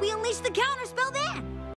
We unleash the counterspell then!